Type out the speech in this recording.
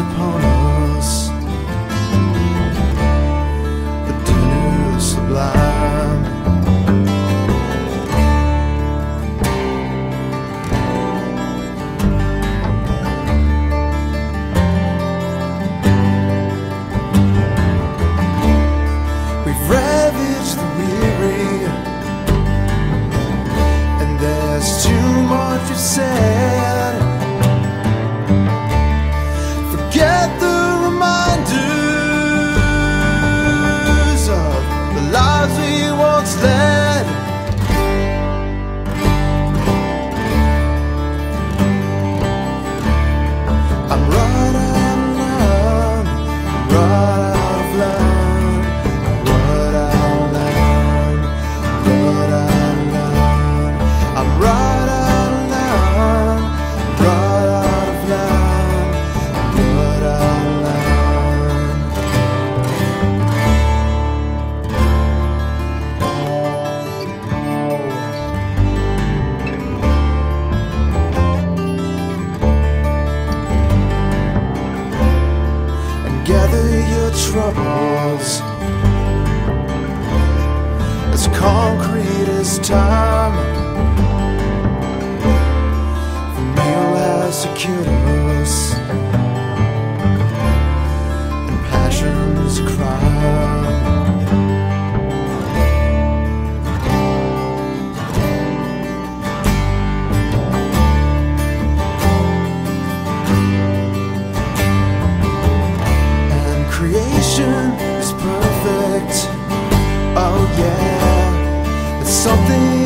upon us. heart. troubles as concrete as time. The meal has secured us, and passion's crime. illusion is perfect. Oh yeah, it's something.